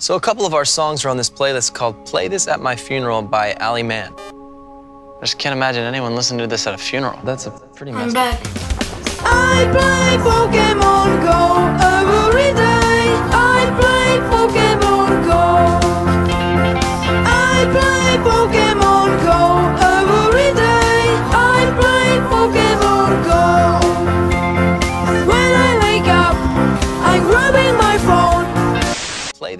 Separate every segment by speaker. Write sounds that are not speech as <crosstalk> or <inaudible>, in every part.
Speaker 1: So a couple of our songs are on this playlist called Play This at My Funeral by Ali Mann. I
Speaker 2: just can't imagine anyone listening to this at a funeral. That's a pretty I'm messed back.
Speaker 3: I play Pokemon Go every day.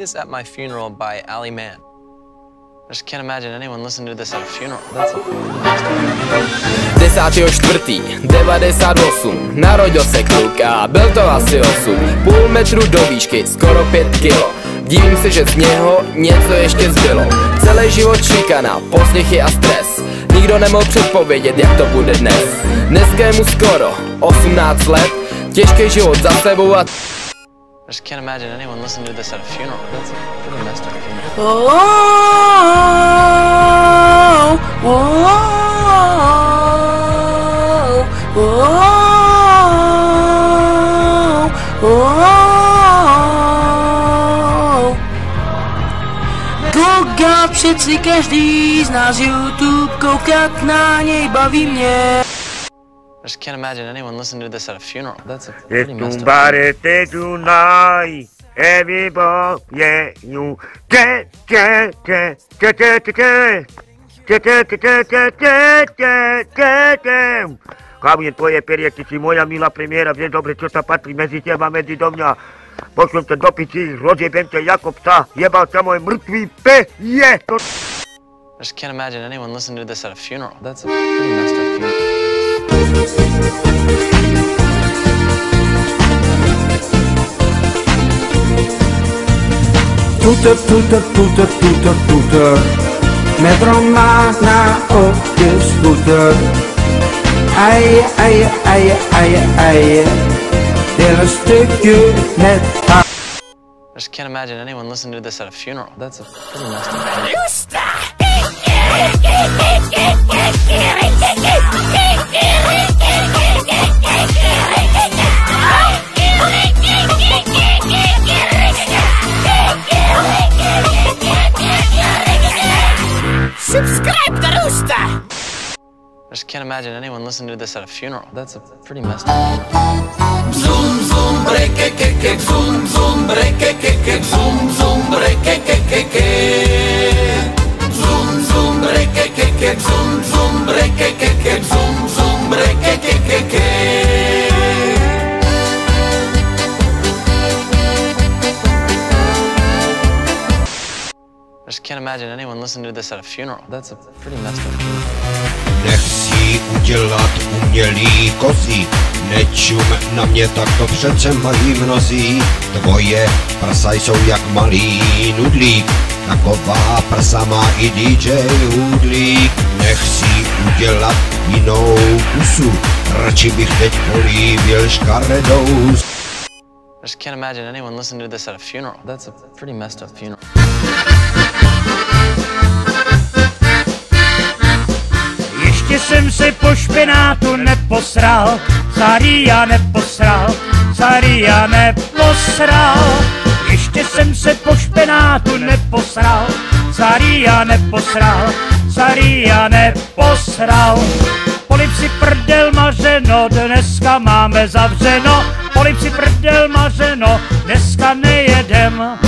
Speaker 1: This at My Funeral by Ali Mann. I
Speaker 2: just can't imagine anyone listening to this at a funeral. That's a pretty messed up.
Speaker 4: 10.4.98 Narodil se kluk a byl to asi osud Půl metru do výšky, skoro pět kilo Divím se, že z něho něco ještě zbylo Celý život šikana, posměchy a stres Nikdo nemohl předpovědět, jak to bude dnes Dneska je mu skoro 18 let Těžký život za sebou a
Speaker 2: I just can't imagine anyone listening to this at a funeral. That's pretty messed up funeral.
Speaker 5: Oh, oh, oh, oh. oh, oh. Koga přeci každý z nás YouTube koukat na něj baví mě.
Speaker 2: I just can't imagine anyone listening to this at a funeral. That's a pretty messed up
Speaker 6: funeral. Tonight, everybody, yeah, you get, get, get, get, get, get, get, get, get, get, get, get, get, get, get. Tvoje perie, ty si moja milá premiéra, vieš dobre, čo patrí medzi teba, medzi do mňa. Pošlem ťa do piči, rozjebem ťa ako psa, jebal ťa môj mŕtvý pe, je. I
Speaker 2: just can't imagine anyone listening to this at a funeral. That's a pretty messed up funeral.
Speaker 7: Met Romana op de scooter een stukje met haar
Speaker 2: I just can't imagine anyone listening to this at a funeral. That's a pretty nasty <laughs> Can't imagine anyone listening to this at a funeral. That's a pretty messed up. Zoom,
Speaker 5: zoom, break, kick, kick, zoom, zoom, break, kick, kick, zoom, zoom, break, kick, kick, zoom, zoom, break, kick, zoom, zoom, break, kick, zoom, zoom, break, kick,
Speaker 2: I just can't imagine anyone listening to this at a funeral. That's a pretty
Speaker 1: messed up.
Speaker 8: Nechci udělat umělý kozy Nečum na mě, tak to přece mají mnozí. Tvoje prsa jsou jak malý nudlík. Taková prsa má i DJ Hudlík Nechci udělat jinou pusu. Radši bych teď políbil škaredou
Speaker 2: I just can't imagine anyone listening to this at a funeral. That's a pretty messed
Speaker 1: up
Speaker 2: funeral.
Speaker 9: Jsem se po špenátu neposral, starý já neposral, starý já neposral. Ještě jsem se po špenátu neposral, starý já neposral, starý já neposral. Polip si prdel mařeno, dneska máme zavřeno, polip si prdel mařeno, dneska nejedem.